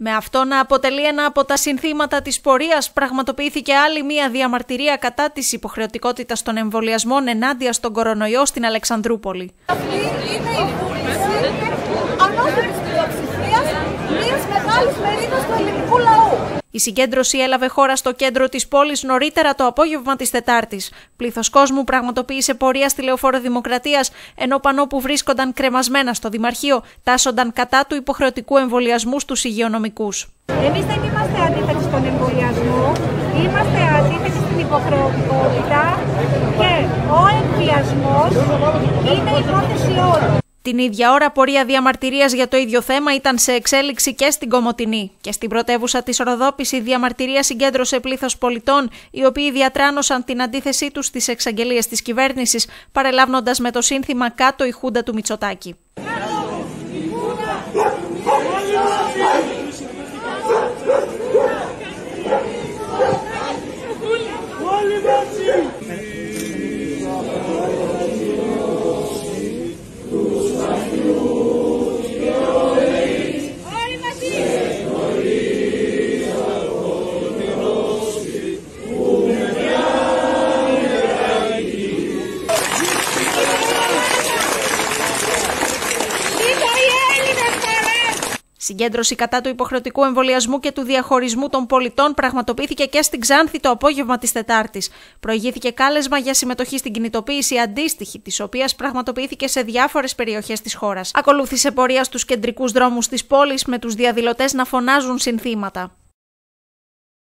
Με αυτό να αποτελεί ένα από τα συνθήματα της πορείας, πραγματοποιήθηκε άλλη μία διαμαρτυρία κατά της υποχρεωτικότητας των εμβολιασμών ενάντια στον κορονοϊό στην Αλεξανδρούπολη. Αυτή είναι η βούληση ανώτερης πλειοψηφίας μιας μεγάλης μερίδας του ελληνικού λαού. Η συγκέντρωση έλαβε χώρα στο κέντρο της πόλης νωρίτερα το απόγευμα της Τετάρτης. Πλήθος κόσμου πραγματοποίησε πορεία στη λεωφόρο Δημοκρατίας, ενώ πανό που βρίσκονταν κρεμασμένα στο Δημαρχείο τάσσονταν κατά του υποχρεωτικού εμβολιασμού στους υγειονομικούς. Εμείς δεν είμαστε αντίθετοι στον εμβολιασμό, είμαστε αντίθετοι στην υποχρεωτικότητα και ο εμβολιασμός είναι η πρόθεση όλων. Την ίδια ώρα, πορεία διαμαρτυρίας για το ίδιο θέμα ήταν σε εξέλιξη και στην Κομωτινή. Και στην πρωτεύουσα της Ροδόπης, η διαμαρτυρία συγκέντρωσε πλήθος πολιτών, οι οποίοι διατράνωσαν την αντίθεσή τους στις εξαγγελίες της κυβέρνησης, παρελάβνοντας με το σύνθημα κάτω η Χούντα του Μητσοτάκη. Συγκέντρωση κατά του υποχρεωτικού εμβολιασμού και του διαχωρισμού των πολιτών πραγματοποιήθηκε και στην Ξάνθη το απόγευμα της Τετάρτης. Προηγήθηκε κάλεσμα για συμμετοχή στην κινητοποίηση αντίστοιχη, της οποίας πραγματοποιήθηκε σε διάφορες περιοχές της χώρας. Ακολούθησε πορεία στους κεντρικούς δρόμους της πόλης με τους διαδηλωτές να φωνάζουν συνθήματα.